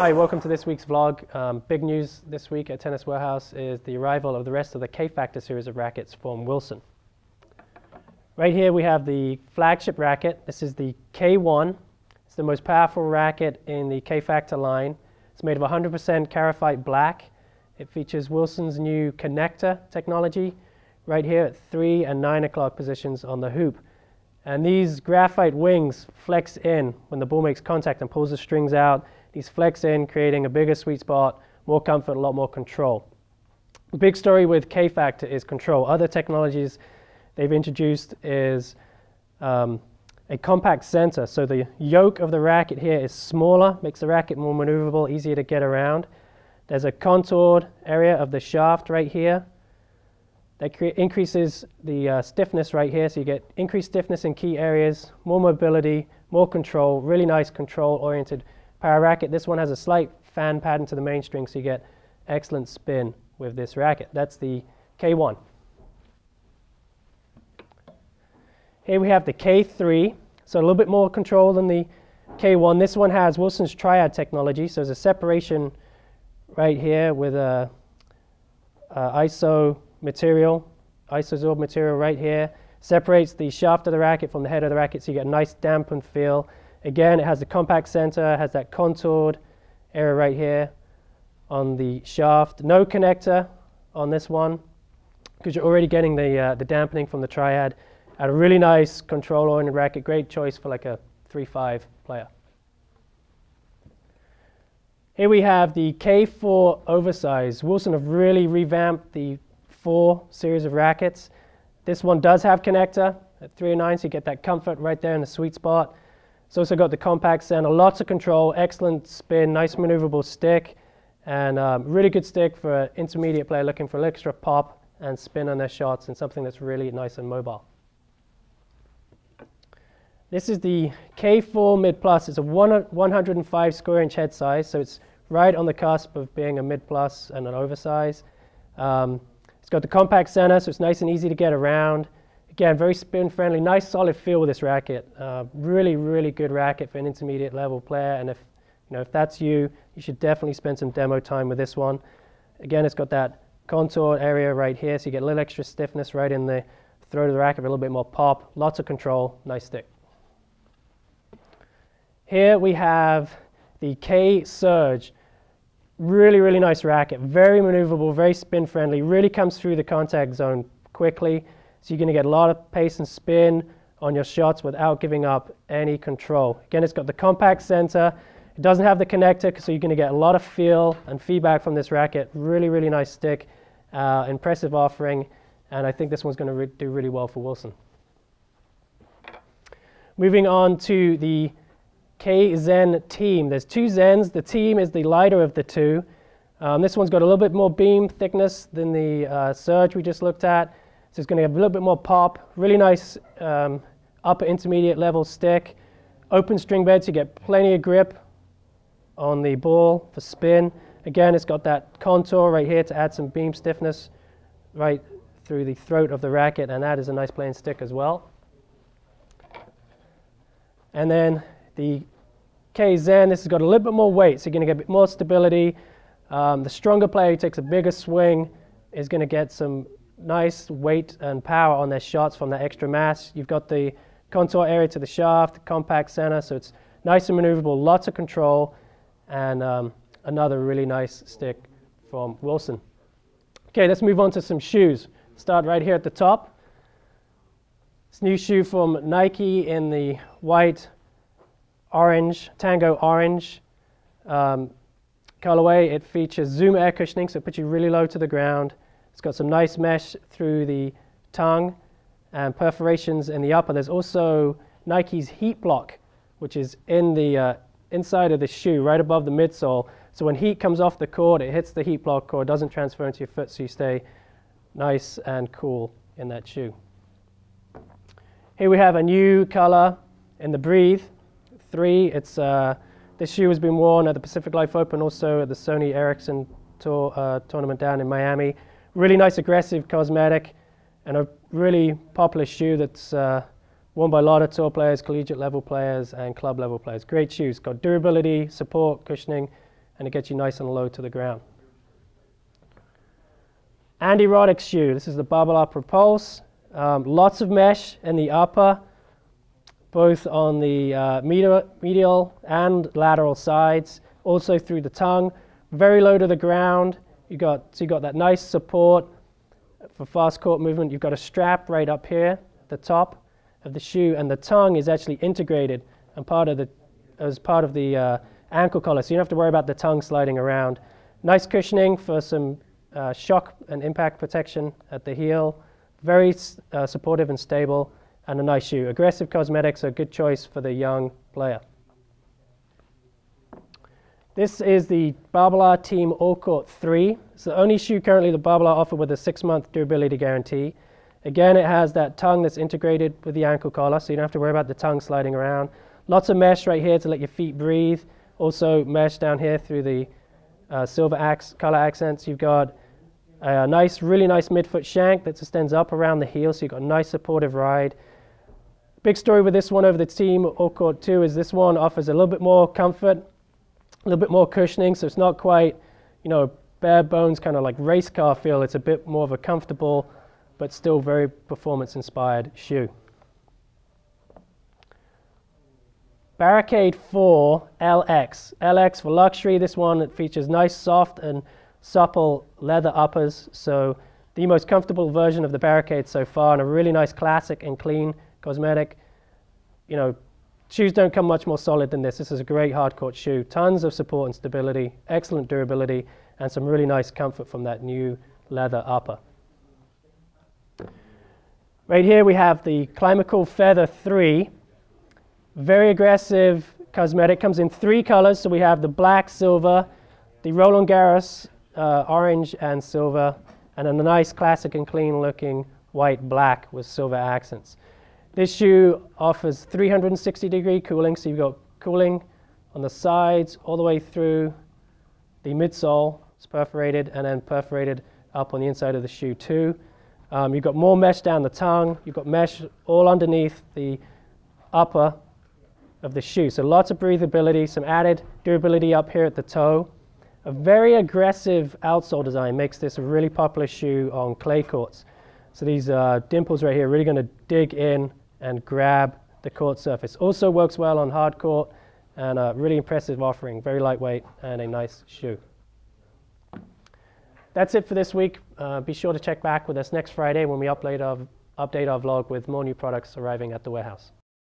Hi, welcome to this week's vlog. Um, big news this week at Tennis Warehouse is the arrival of the rest of the K-Factor series of rackets from Wilson. Right here we have the flagship racket. This is the K1. It's the most powerful racket in the K-Factor line. It's made of 100% Karophite black. It features Wilson's new connector technology right here at 3 and 9 o'clock positions on the hoop. And these graphite wings flex in when the ball makes contact and pulls the strings out. These flex in, creating a bigger sweet spot, more comfort, a lot more control. The big story with K-Factor is control. Other technologies they've introduced is um, a compact center. So the yoke of the racket here is smaller, makes the racket more maneuverable, easier to get around. There's a contoured area of the shaft right here that increases the uh, stiffness right here. So you get increased stiffness in key areas, more mobility, more control, really nice control-oriented power racket. This one has a slight fan pattern to the main string, so you get excellent spin with this racket. That's the K1. Here we have the K3, so a little bit more control than the K1. This one has Wilson's Triad technology, so there's a separation right here with a, a ISO material, isosorb material right here. Separates the shaft of the racket from the head of the racket so you get a nice dampened feel. Again, it has the compact center, has that contoured area right here on the shaft. No connector on this one because you're already getting the, uh, the dampening from the triad. At a really nice control-oriented racket, great choice for like a 3-5 player. Here we have the K4 oversize. Wilson have really revamped the four series of rackets. This one does have connector at 3 and 9, so you get that comfort right there in the sweet spot. It's also got the compact center, lots of control, excellent spin, nice maneuverable stick, and um, really good stick for an intermediate player looking for extra pop and spin on their shots and something that's really nice and mobile. This is the K4 Mid Plus. It's a 105 square inch head size, so it's right on the cusp of being a mid plus and an oversize. Um, it's got the compact center, so it's nice and easy to get around. Again, very spin friendly, nice solid feel with this racket. Uh, really, really good racket for an intermediate level player. And if you know if that's you, you should definitely spend some demo time with this one. Again, it's got that contour area right here, so you get a little extra stiffness right in the throat of the racket, a little bit more pop, lots of control, nice stick. Here we have the K Surge. Really, really nice racket. Very maneuverable, very spin friendly. Really comes through the contact zone quickly. So you're going to get a lot of pace and spin on your shots without giving up any control. Again, it's got the compact center. It doesn't have the connector, so you're going to get a lot of feel and feedback from this racket. Really, really nice stick. Uh, impressive offering. And I think this one's going to re do really well for Wilson. Moving on to the K-Zen team. There's two Zens. The team is the lighter of the two. Um, this one's got a little bit more beam thickness than the uh, Surge we just looked at. So it's going to have a little bit more pop. Really nice um, upper intermediate level stick. Open string bed so you get plenty of grip on the ball for spin. Again, it's got that contour right here to add some beam stiffness right through the throat of the racket, and that is a nice playing stick as well. And then the K-Zen, this has got a little bit more weight, so you're going to get a bit more stability. Um, the stronger player who takes a bigger swing is going to get some nice weight and power on their shots from that extra mass. You've got the contour area to the shaft, the compact center, so it's nice and maneuverable, lots of control, and um, another really nice stick from Wilson. Okay, let's move on to some shoes. Start right here at the top. This new shoe from Nike in the white orange, Tango orange um, colorway. It features zoom air cushioning, so it puts you really low to the ground. It's got some nice mesh through the tongue and perforations in the upper. There's also Nike's heat block, which is in the uh, inside of the shoe, right above the midsole. So when heat comes off the cord, it hits the heat block cord, doesn't transfer into your foot, so you stay nice and cool in that shoe. Here we have a new color in the Breathe three. It's uh, this shoe has been worn at the Pacific Life Open, also at the Sony Ericsson tour, uh, tournament down in Miami. Really nice, aggressive cosmetic, and a really popular shoe that's uh, worn by a lot of tour players, collegiate level players, and club level players. Great shoes. Got durability, support, cushioning, and it gets you nice and low to the ground. Andy Roddick's shoe. This is the Babolat Propulse. Um, lots of mesh in the upper, both on the uh, medial and lateral sides, also through the tongue. Very low to the ground. You got so you've got that nice support for fast court movement. You've got a strap right up here, at the top of the shoe, and the tongue is actually integrated and part of the as part of the uh, ankle collar, so you don't have to worry about the tongue sliding around. Nice cushioning for some uh, shock and impact protection at the heel. Very uh, supportive and stable, and a nice shoe. Aggressive cosmetics are a good choice for the young player. This is the Babolat Team All Court 3. It's the only shoe currently the Babolat offer with a six-month durability guarantee. Again, it has that tongue that's integrated with the ankle collar, so you don't have to worry about the tongue sliding around. Lots of mesh right here to let your feet breathe. Also mesh down here through the uh, silver color accents. You've got a nice, really nice midfoot shank that extends up around the heel, so you've got a nice supportive ride. Big story with this one over the team All Court 2 is this one offers a little bit more comfort, a little bit more cushioning, so it's not quite, you know, bare bones kind of like race car feel. It's a bit more of a comfortable, but still very performance inspired shoe. Barricade 4 LX. LX for luxury. This one it features nice, soft, and supple leather uppers. So the most comfortable version of the Barricade so far, and a really nice classic and clean cosmetic. You know, shoes don't come much more solid than this. This is a great hardcourt shoe. Tons of support and stability, excellent durability, and some really nice comfort from that new leather upper. Right here we have the Climacool Feather 3. Very aggressive cosmetic. Comes in three colors. So we have the black, silver, the Roland Garros uh, orange and silver, and then the nice classic and clean looking white black with silver accents. This shoe offers 360 degree cooling. So you've got cooling on the sides all the way through the midsole. It's perforated and then perforated up on the inside of the shoe too. Um, you've got more mesh down the tongue. You've got mesh all underneath the upper of the shoe. So lots of breathability, some added durability up here at the toe. A very aggressive outsole design makes this a really popular shoe on clay courts. So these uh, dimples right here are really going to dig in and grab the court surface. Also works well on hard court and a really impressive offering, very lightweight and a nice shoe. That's it for this week. Uh, be sure to check back with us next Friday when we update our, update our vlog with more new products arriving at the warehouse.